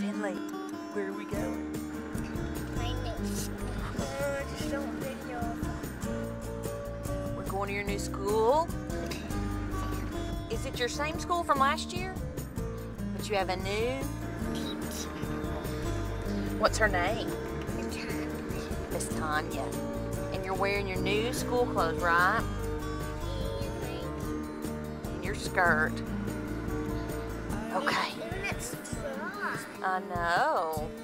Finley, where are we going? My niece. Uh, just don't video. We're going to your new school. Is it your same school from last year? But you have a new. What's her name? Miss Tanya. And you're wearing your new school clothes, right? And your skirt. Okay. I know.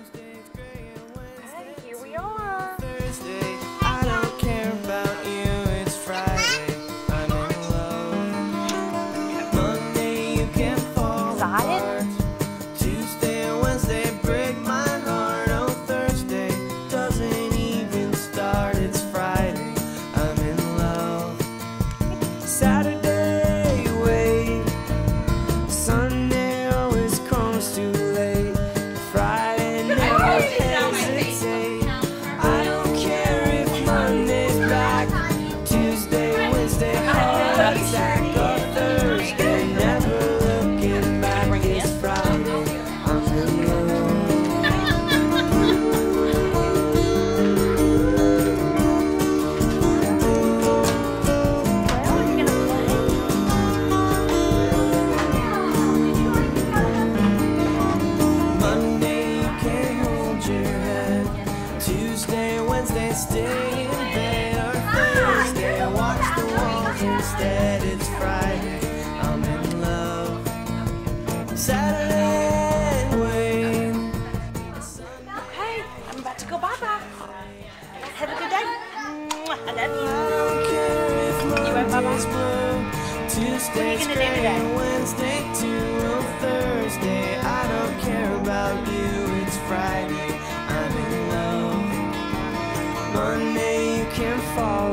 Stay in bed. Or Thursday, watch the walls instead. It's Friday, I'm in love. Saturday, wait. Hey, I'm about to go bye-bye. Have a good day. I love you. I don't care if You went bye-bye? Monday's blue. Tuesday's gonna do today? Wednesday too. Monday you can fall.